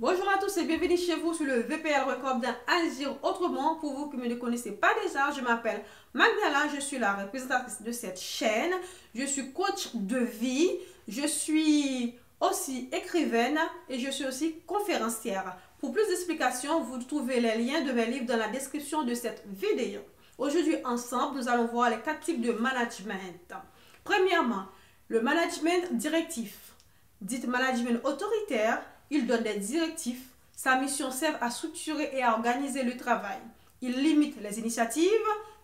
Bonjour à tous et bienvenue chez vous sur le VPL Record d'un Agir Autrement. Pour vous qui ne me connaissez pas déjà, je m'appelle Magdala, je suis la représentatrice de cette chaîne. Je suis coach de vie, je suis aussi écrivaine et je suis aussi conférencière. Pour plus d'explications, vous trouvez les liens de mes livres dans la description de cette vidéo. Aujourd'hui, ensemble, nous allons voir les quatre types de management. Premièrement, le management directif, dit management autoritaire il donne des directives. Sa mission sert à structurer et à organiser le travail. Il limite les initiatives,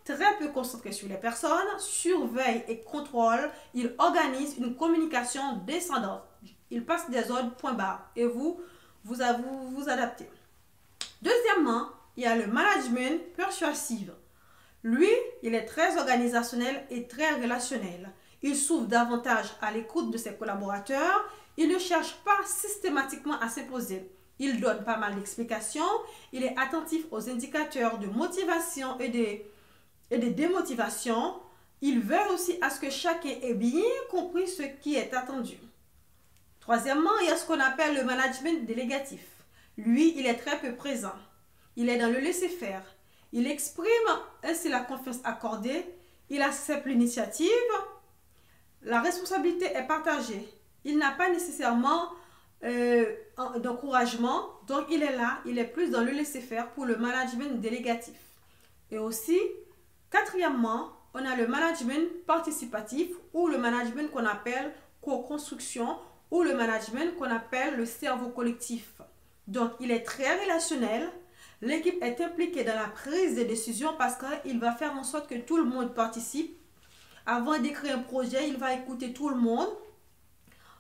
très peu concentré sur les personnes, surveille et contrôle. Il organise une communication descendante. Il passe des ordres point barre et vous, vous, vous, vous adaptez. Deuxièmement, il y a le management persuasif. Lui, il est très organisationnel et très relationnel. Il s'ouvre davantage à l'écoute de ses collaborateurs il ne cherche pas systématiquement à s'imposer. Il donne pas mal d'explications. Il est attentif aux indicateurs de motivation et de, et de démotivation. Il veut aussi à ce que chacun ait bien compris ce qui est attendu. Troisièmement, il y a ce qu'on appelle le management délégatif. Lui, il est très peu présent. Il est dans le laisser-faire. Il exprime ainsi la confiance accordée. Il accepte l'initiative. La responsabilité est partagée il n'a pas nécessairement euh, d'encouragement. Donc, il est là, il est plus dans le laisser-faire pour le management délégatif. Et aussi, quatrièmement, on a le management participatif ou le management qu'on appelle co-construction ou le management qu'on appelle le cerveau collectif. Donc, il est très relationnel. L'équipe est impliquée dans la prise de décision parce qu'il va faire en sorte que tout le monde participe. Avant d'écrire un projet, il va écouter tout le monde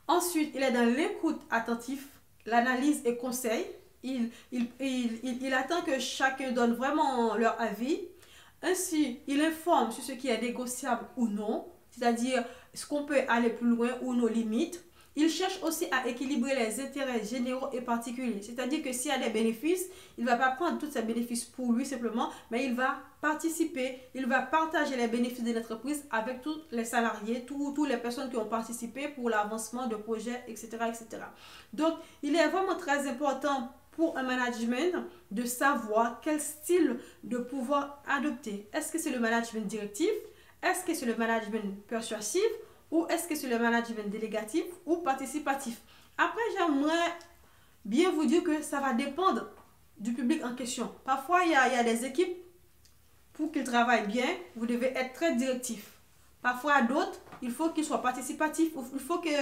Ensuite, il est dans l'écoute attentive, l'analyse et conseil. Il, il, attend que chacun donne vraiment leur avis. Ainsi, il informe sur ce qui est négociable ou non, c'est-à-dire ce qu'on peut aller plus loin ou nos limites. Il cherche aussi à équilibrer les intérêts généraux et particuliers. C'est-à-dire que s'il y a des bénéfices, il ne va pas prendre tous ces bénéfices pour lui simplement, mais il va participer, il va partager les bénéfices de l'entreprise avec tous les salariés, toutes les personnes qui ont participé pour l'avancement de projets, etc., etc. Donc, il est vraiment très important pour un management de savoir quel style de pouvoir adopter. Est-ce que c'est le management directif? Est-ce que c'est le management persuasif? Ou est-ce que c'est le management délégatif ou participatif? Après, j'aimerais bien vous dire que ça va dépendre du public en question. Parfois, il y a, des équipes, pour qu'ils travaillent bien, vous devez être très directif. Parfois, d'autres, il faut qu'ils soient participatifs, il faut qu'il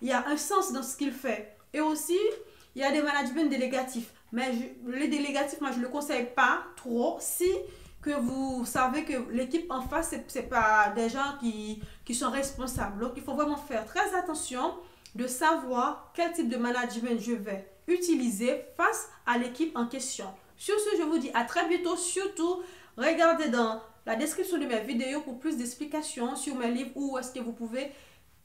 y ait un sens dans ce qu'ils font. Et aussi, il y a des managements délégatifs. Mais les délégatifs, moi, je ne le conseille pas trop si que vous savez que l'équipe en face, ce n'est pas des gens qui, qui sont responsables. Donc, il faut vraiment faire très attention de savoir quel type de management je vais utiliser face à l'équipe en question. Sur ce, je vous dis à très bientôt. Surtout, regardez dans la description de mes vidéos pour plus d'explications sur mes livres où est-ce que vous pouvez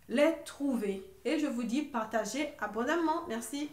les trouver. Et je vous dis partagez abondamment. Merci.